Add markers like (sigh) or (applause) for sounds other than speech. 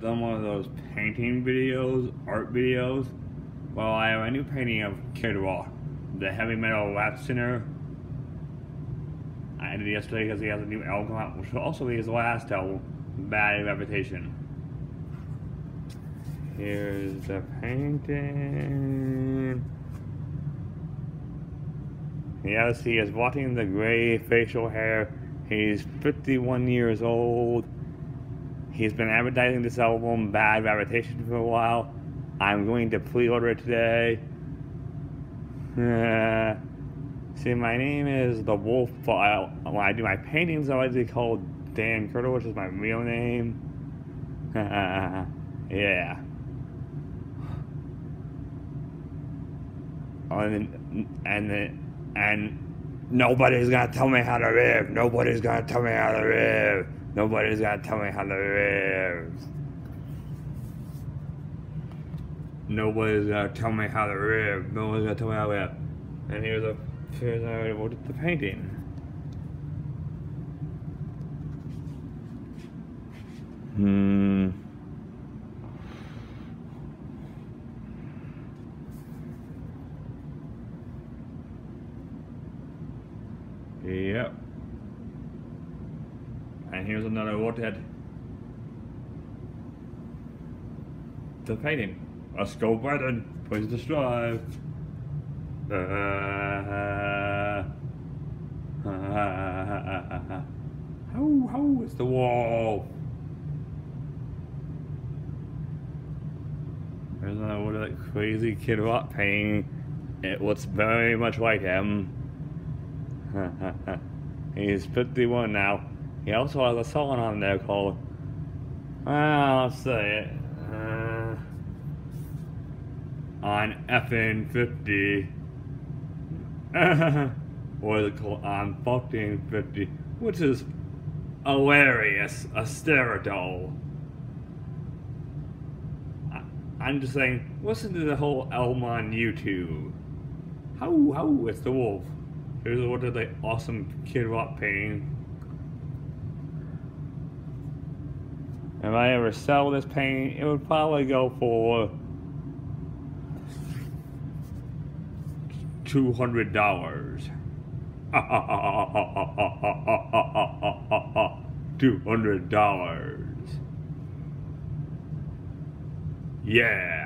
done one of those painting videos, art videos. Well, I have a new painting of Kid the heavy metal rap singer. I did yesterday because he has a new album out, which will also be his last album, Bad Reputation. Here's the painting. Yes, he is rocking the gray facial hair. He's 51 years old. He's been advertising this album, Bad Reputation, for a while. I'm going to pre-order it today. Uh, see, my name is The Wolf, when I do my paintings, I like to called Dan Curtis, which is my real name. (laughs) yeah. And, and, and nobody's gonna tell me how to live. Nobody's gonna tell me how to live. Nobody's gonna tell me how to live. Nobody's gonna tell me how to live. Nobody's gonna tell me how to live. And here's a here's a what is the painting. Hmm. Yep. And here's another rocket. The painting. Let's go Brandon. Please describe. Uh, uh, (laughs) how, how is the wall? There's another one of that crazy Kid Rock painting. It looks very much like him. (laughs) He's 51 now. He also has a song on there called, I'll say it, uh, on FN 50. (laughs) what is it called? On fucking 50, which is hilarious, a stereo. I'm just saying, listen to the whole album on YouTube. How, how, it's the wolf. Here's what of the awesome Kid Rock painting. If I ever sell this painting, it would probably go for two hundred dollars. (laughs) Two hundred dollars. Yeah.